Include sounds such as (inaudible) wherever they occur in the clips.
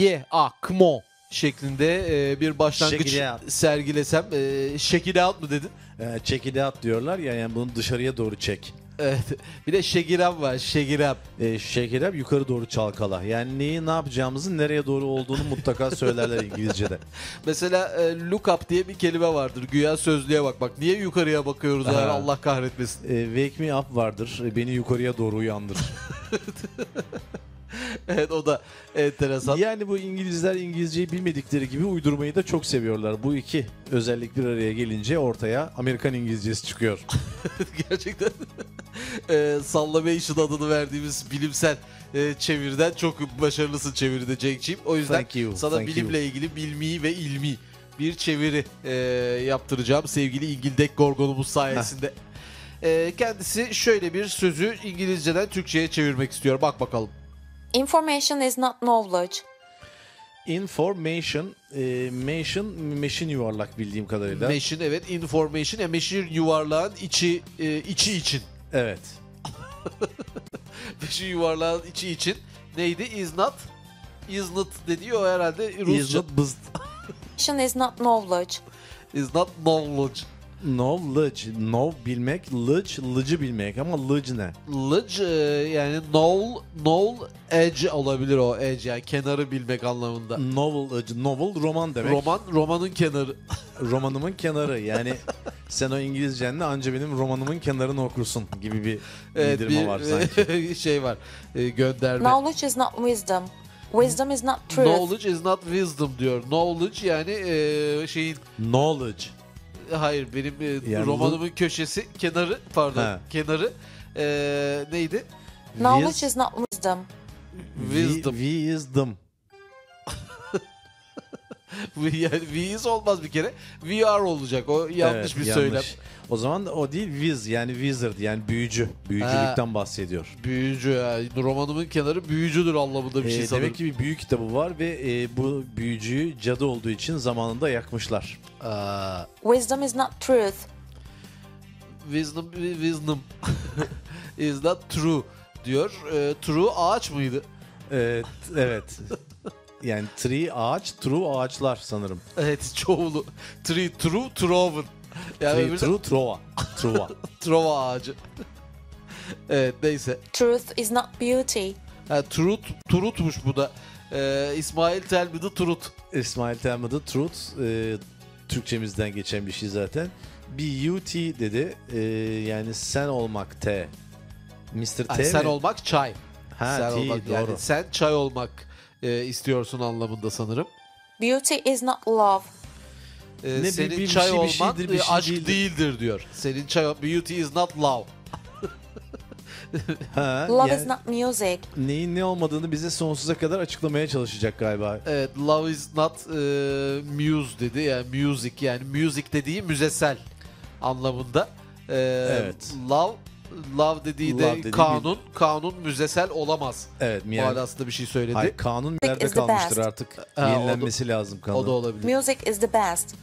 ye, a, kmo şeklinde e, bir başlangıç Check it out. sergilesem. E, it out mu dedin? Ee, check it out diyorlar ya yani bunu dışarıya doğru çek. Evet. Bir de şegirem var. Şegirem. Ee, shake it up yukarı doğru çalkala. Yani neyi ne yapacağımızı nereye doğru olduğunu mutlaka söylerler İngilizce'de. (laughs) Mesela e, look up diye bir kelime vardır. Güya sözlüğe bak. Bak niye yukarıya bakıyoruz abi? Allah kahretmesin. Ee, wake me up vardır. Ee, Beni yukarıya doğru uyandır. (laughs) Evet o da enteresan. yani bu İngilizler İngilizceyi bilmedikleri gibi uydurmayı da çok seviyorlar. Bu iki özellik bir araya gelince ortaya Amerikan İngilizcesi çıkıyor. (laughs) Gerçekten e, Sallamation adını verdiğimiz bilimsel e, çeviriden çok başarılısın çeviride Cenk'ciğim. O yüzden Thank you, sana thank bilimle ilgili bilmi ve ilmi bir çeviri e, yaptıracağım sevgili İngildek Gorgon'umuz sayesinde. E, kendisi şöyle bir sözü İngilizceden Türkçe'ye çevirmek istiyor. Bak bakalım. Information is not knowledge. Information, e, mation, machine yuvarlak bildiğim kadarıyla. Machine evet information. E, machine yuvarlağın içi e, içi için. evet. (laughs) Machine yuvarlağın içi için. Neydi? Is not is not o herhalde Rusça. Is not bızd. Information is not knowledge. Is not knowledge. Knowledge. Know bilmek, lıc, lıcı bilmek ama lıc ne? Lıc e, yani knowl, knowl edge olabilir o edge yani kenarı bilmek anlamında. Novel, novel roman demek. Roman, romanın kenarı. (laughs) Romanımın kenarı. Yani sen o İngilizcenle anca benim romanımın kenarını okursun gibi bir Evet, bildirme bir var sanki. (laughs) şey var. e, gönderme. Knowledge is not wisdom. Wisdom is not truth. Knowledge is not wisdom diyor. Knowledge yani e, şeyin Knowledge. Hayır benim e, Yani romanımın köşesi kenarı pardon Ha. kenarı e, neydi? Knowledge is not wisdom. Wisdom. Wisdom. (laughs) is olmaz bir kere. We are olacak. O yanlış Evet, bir yanlış. söylem. O zaman da o değil Wiz yani wizard yani büyücü. Büyücülükten bahsediyor. Büyücü yani. Romanımın kenarı büyücüdür anlamında bir Ee, şey sanırım. demek ki bir büyü kitabı var ve e, bu büyücüyü cadı olduğu için zamanında yakmışlar. Aa, Wisdom is not truth. wisdom, wisdom (laughs) is not true diyor. Ee, true ağaç mıydı? Evet, evet. (laughs) Yani tree ağaç, true ağaçlar sanırım. Evet çoğulu. Tree, true, troven. Yani Tree, true, trova. Trova. (laughs) trova ağacı. evet neyse. Truth is not beauty. Ha, truth, truthmuş bu da. Ee, İsmail the truth. İsmail Telmadı truth e, Türkçemizden geçen bir şey zaten. Bir UT dedi. E, yani sen olmak T. Mr. Ay, T sen mi? olmak çay. Ha, sen T, olmak doğru. yani sen çay olmak e, istiyorsun anlamında sanırım. Beauty is not love. Ee, bir- senin bir- bir çay şey, bir olman şeydir, bir e, şey aşk değildir. değildir. diyor. Senin çay beauty is not love. (laughs) Ha, Love yani is not music. neyin ne olmadığını bize sonsuza kadar açıklamaya çalışacak galiba. Evet, love is not e, muse dedi. Yani music yani music dediği müzesel anlamında. Ee, Evet. Love love dediği de Love dediği kanun. Kanun müzesel olamaz. Evet yani Manasında bir şey söyledi. Hayır, kanun nerede is the kalmıştır best. artık. Ha, o da- Yenilenmesi lazım kanun. o da olabilir. Music is the best.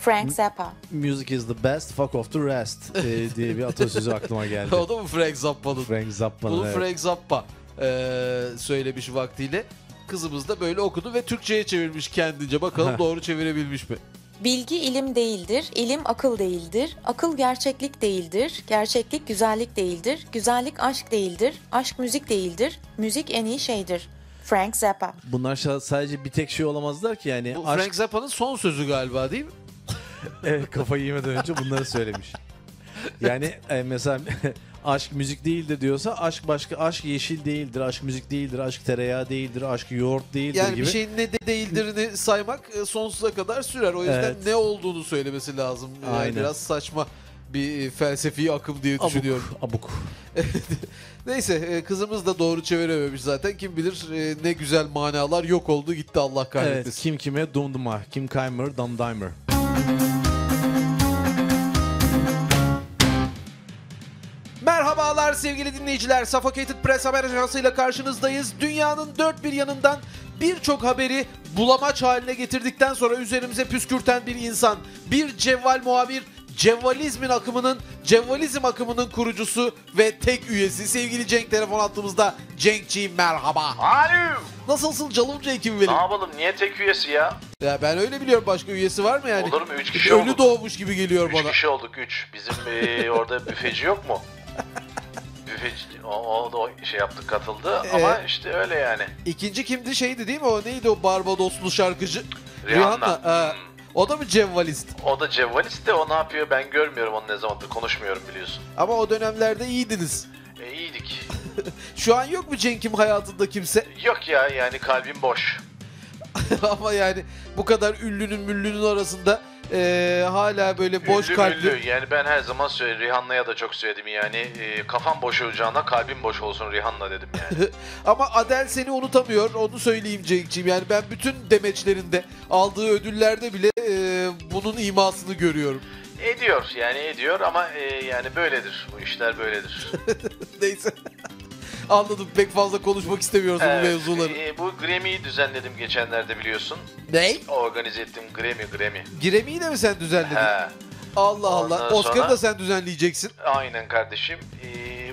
Frank Zappa. Music is the best, fuck off the rest e, (laughs) diye bir atasözü aklıma geldi. o da mı Frank Zappa'nın? Frank Zappa'nın Bunu evet. Frank Zappa e, söylemiş vaktiyle. Kızımız da böyle okudu ve Türkçe'ye çevirmiş kendince. Bakalım (laughs) doğru çevirebilmiş mi? Bilgi ilim değildir, ilim akıl değildir, akıl gerçeklik değildir, gerçeklik güzellik değildir, güzellik aşk değildir, aşk müzik değildir, müzik en iyi şeydir. Frank Zappa. Bunlar şa- sadece bir tek şey olamazlar ki yani Bu aşk Frank Zappa'nın son sözü galiba değil mi? (laughs) Evet, kafayı yemeden önce bunları söylemiş. Yani e, mesela (laughs) aşk müzik değildir diyorsa aşk başka aşk yeşil değildir, aşk müzik değildir, aşk tereyağı değildir, aşk yoğurt değildir Yani gibi. bir şeyin ne de değildirini saymak e, sonsuza kadar sürer. O yüzden Evet. ne olduğunu söylemesi lazım. Yani Aynen. biraz saçma bir e, felsefi akım diye düşünüyorum. Abuk, (laughs) abuk. Neyse e, kızımız da doğru çevirememiş zaten. Kim bilir e, ne güzel manalar yok oldu gitti Allah Evet, kahretmesin. kim kime dumduma, kim kaymer, dumdimer. Merhabalar sevgili dinleyiciler. Suffocated Press haber ajansıyla karşınızdayız. Dünyanın dört bir yanından birçok haberi bulamaç haline getirdikten sonra üzerimize püskürten bir insan, bir cevval muhabir, Cevvalizmin akımının, Cevvalizm akımının kurucusu ve tek üyesi sevgili Cenk telefon attığımızda. Cenk'ciğim merhaba. Alo. Nasılsın canım Cenk'im benim? Ne yapalım? Niye tek üyesi ya? Ya ben öyle biliyorum başka üyesi var mı yani? Olur mu? Üç kişi Ölü olduk. doğmuş gibi geliyor Üç bana. kişi olduk. Üç. Bizim e, orada (laughs) büfeci yok mu? Büfeci. O, o da şey yaptık katıldı. Ee? Ama işte öyle yani. İkinci kimdi şeydi değil mi o neydi o Barbadoslu şarkıcı? Rihanna. Ha. Hmm. O da mı cevvalist? O da cevvalist de o ne yapıyor ben görmüyorum onu ne zamandır konuşmuyorum biliyorsun. Ama o dönemlerde iyiydiniz. E, iyiydik. (laughs) Şu an yok mu Cenk'im hayatında kimse? Yok ya yani kalbim boş. (laughs) Ama yani bu kadar ünlünün müllünün arasında eee, hala böyle boş Ünlü kalpli. müllü. Yani ben her zaman söyledim. Rihanna'ya da çok söyledim yani. E, kafam boş olacağına kalbim boş olsun Rihanna dedim yani. (laughs) Ama Adel seni unutamıyor onu söyleyeyim Cenk'ciğim. Yani ben bütün demeçlerinde aldığı ödüllerde bile eee, bunun imasını görüyorum. ediyor yani ediyor ama e, yani böyledir. Bu işler böyledir. (laughs) Neyse. Anladım pek fazla konuşmak istemiyoruz bu mevzuları. e, bu Grammy'yi düzenledim geçenlerde biliyorsun. Ney? Organize ettim Grammy Grammy. Giremi'yi de mi sen düzenledin? He, Allah Ondan Allah. Oscar'ı sonra- da sen düzenleyeceksin. aynen kardeşim. E,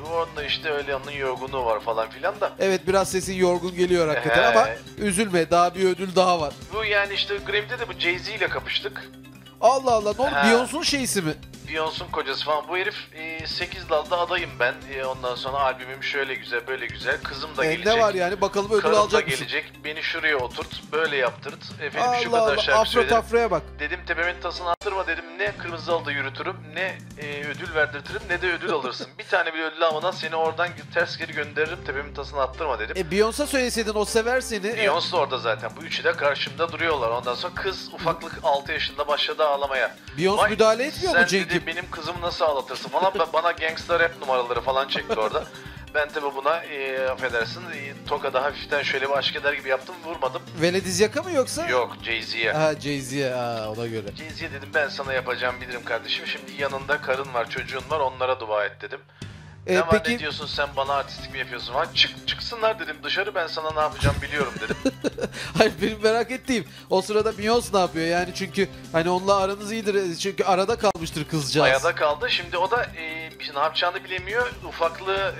bu onda işte öyle onun yorgunluğu var falan filan da. Evet biraz sesin yorgun geliyor hakikaten He. ama üzülme daha bir ödül daha var. Bu yani işte Grammy'de de bu Jay-Z ile kapıştık. Allah Allah ne oldu? He. Beyoncé'un şeysi mi? Beyoncé'un kocası falan. Bu herif e, 8 dalda adayım ben. E, ondan sonra albümüm şöyle güzel böyle güzel. Kızım da E, gelecek. ne var yani bakalım ödül Karım da alacak mısın? gelecek. Beni şuraya oturt. Böyle yaptırt. Efendim şu Allah kadar Allah şarkı afra tafraya bak. Dedim tepemin tasını attırma dedim. Ne kırmızı alda yürütürüm ne e, ödül verdirtirim ne de ödül alırsın. bir tane bile ödül almadan seni oradan ters geri gönderirim tepemin tasını attırma dedim. E Beyoncé söyleseydin o sever seni. Beyoncé orada zaten. Bu üçü de karşımda duruyorlar. Ondan sonra kız ufaklık 6 yaşında başladı ağlamaya. Beyoncé müdahale etmiyor mu Cenk'im? Dedi benim kızımı nasıl ağlatırsın falan. Ben- bana gangster rap numaraları falan çekti orada. Ben tabi buna e, affedersin e, tokada hafiften şöyle bir aşk eder gibi yaptım vurmadım. Velediz yaka mı yoksa? Yok Jay-Z'ye. Ha Jay-Z'ye ha, ona göre. Jay-Z'ye dedim ben sana yapacağım bilirim kardeşim. Şimdi yanında karın var çocuğun var onlara dua et dedim. E, ne var peki ne diyorsun sen bana artistik mi yapıyorsun falan. Çık, çıksınlar dedim dışarı ben sana ne yapacağım biliyorum dedim. (laughs) hayır benim merak ettiğim o sırada Beyoncé ne yapıyor yani çünkü hani onunla aranız iyidir çünkü arada kalmıştır kızcağız. Ayada kaldı. Şimdi o da e, ne yapacağını bilemiyor. Ufaklığı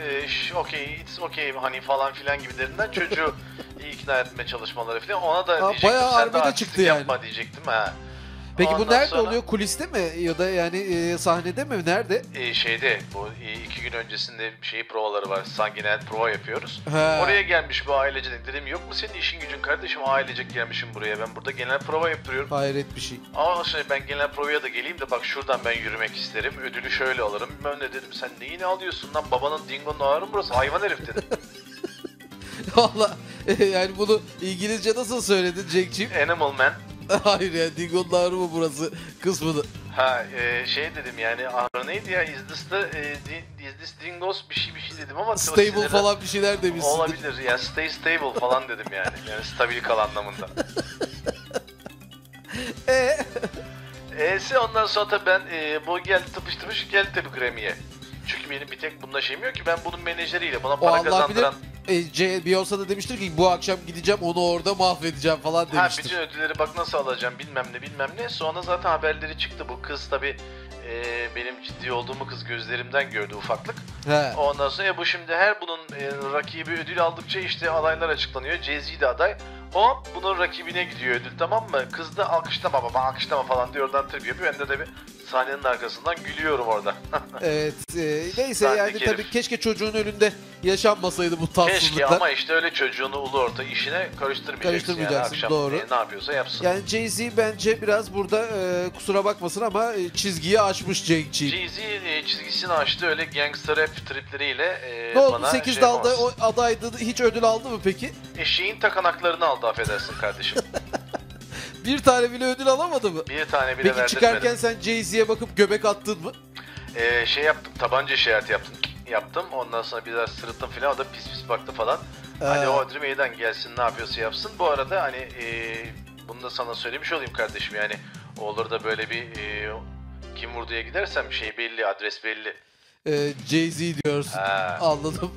e, okey, it's okay hani falan filan gibilerinden çocuğu (laughs) ikna etme çalışmaları falan. Ona da Ha, diyecektim bayağı sen de artistlik çıktı yani. yapma diyecektim ha. Peki bu Ondan nerede sonra- oluyor? Kuliste mi ya da yani e, sahnede mi? Nerede? E, şeyde bu e, iki gün öncesinde şey provaları var. Sanguinal prova yapıyoruz. Ha. Oraya gelmiş bu ailece dedim yok mu senin işin gücün kardeşim ailecek gelmişim buraya ben burada genel prova yaptırıyorum. Hayret bir şey. Ama şey ben genel provaya da geleyim de bak şuradan ben yürümek isterim ödülü şöyle alırım. Ben de dedim sen neyini alıyorsun lan babanın dingonun ağrı mı burası hayvan herif dedim. (laughs) Valla e, yani bunu İngilizce nasıl söyledin Cenk'ciğim? Animal man. (laughs) Hayır ya Dingo'nun ağrı mı burası kısmını? Ha e, şey dedim yani ağrı neydi ya is this the, e, di- is this dingos bir şey bir şey dedim ama Stable sinirden- falan bir şeyler demişsin. Olabilir ya stay stable falan dedim yani. (laughs) Yani stabil kal anlamında. E, E'si ondan sonra da ben e, bu geldi tıpıştırmış geldi tabii Grammy'ye. Çünkü benim bir tek bunda şeyim yok ki ben bunun menajeriyle buna o para Allah bilir. kazandıran E, C, Beyoncé da demiştir ki bu akşam gideceğim onu orada mahvedeceğim falan ha demiştir. bütün ödülleri bak nasıl alacağım bilmem ne bilmem ne. Sonra zaten haberleri çıktı bu kız tabii e, benim ciddi olduğumu kız gözlerimden gördü ufaklık. He. Ondan sonra e, bu şimdi her bunun e, rakibi ödül aldıkça işte adaylar açıklanıyor. Jay-Z de aday. Hop bunun rakibine gidiyor ödül tamam mı? Kız da alkışlama baba alkışlama falan diyor oradan trip yapıyor. Ben de tabii sahnenin arkasından gülüyorum orada. (laughs) Evet. e, neyse yani herif. tabii keşke çocuğun önünde yaşanmasaydı bu Keşke tatsızlıklar. ama işte öyle çocuğunu ulu orta işine karıştırmayacaksın. Karıştırmayacaksın, yani doğru. ne yapıyorsa yapsın. Yani Jay-Z bence biraz burada e, kusura bakmasın ama e, çizgiyi aşmış Cenk'ciğim. Jay-Z e, çizgisini açtı öyle gangster rap tripleriyle e, Ne oldu? bana 8 şey dalda o adaydı hiç ödül aldı mı peki? Eşeğin takanaklarını aldı affedersin kardeşim. (laughs) Bir tane bile ödül alamadı mı? Bir tane bile Peki çıkarken sen Jay-Z'ye bakıp göbek attın mı? Ee, şey yaptım, tabanca işareti yaptım. Yaptım. Ondan sonra biraz sırıttım falan. O da pis pis baktı falan. Ee. o ödülü meydan gelsin ne yapıyorsa yapsın. Bu arada hani e, bunu da sana söylemiş olayım kardeşim. Yani olur da böyle bir e, kim vurduya gidersem şey belli, adres belli. Ee, Jay-Z diyorsun. Ha. Anladım.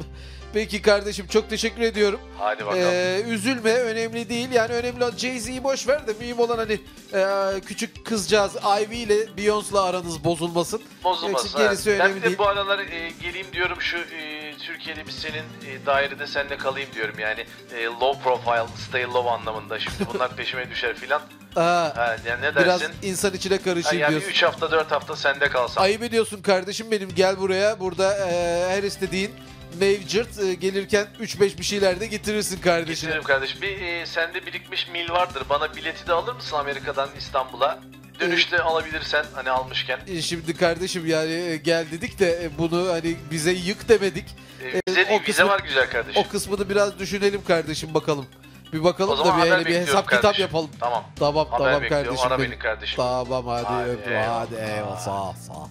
Peki kardeşim çok teşekkür ediyorum. Hadi bakalım. Ee, üzülme önemli değil. Yani önemli olan Jay-Z'yi boş ver de mühim olan hani e, küçük kızcağız Ivy ile Beyoncé'la aranız bozulmasın. Bozulmaz. Yoksa gerisi evet. Ben önemli bir de değil. bu aralar e, geleyim diyorum şu e, Türkiye'de bir senin e, dairede seninle kalayım diyorum yani e, low profile, stay low anlamında. Şimdi bunlar (laughs) peşime düşer filan. Aa, Ha, yani ne dersin? biraz insan içine Ha, karışayım yani diyorsun. 3 hafta 4 hafta sende kalsam. Ayıp ediyorsun kardeşim benim gel buraya. Burada e, her istediğin mevcut e, gelirken 3-5 bir şeyler de getirirsin kardeşine. Getiririm kardeşim. Bir e, sende birikmiş mil vardır. Bana bileti de alır mısın Amerika'dan İstanbul'a? Dönüşte alabilirsen hani almışken. E, Şimdi kardeşim yani e, gel dedik de e, bunu hani bize yık demedik. E, E, vize, o değil, kısmı- var güzel kardeşim. O kısmını biraz düşünelim kardeşim bakalım. Bir bakalım da bir, hele bir hesap kitap kardeşim. yapalım. Tamam. Tamam Haber tamam bekliyorum. kardeşim Ara beni kardeşim. Tamam hadi, Hadi, eyvallah. Hadi eyvallah sağ ol, sağ ol.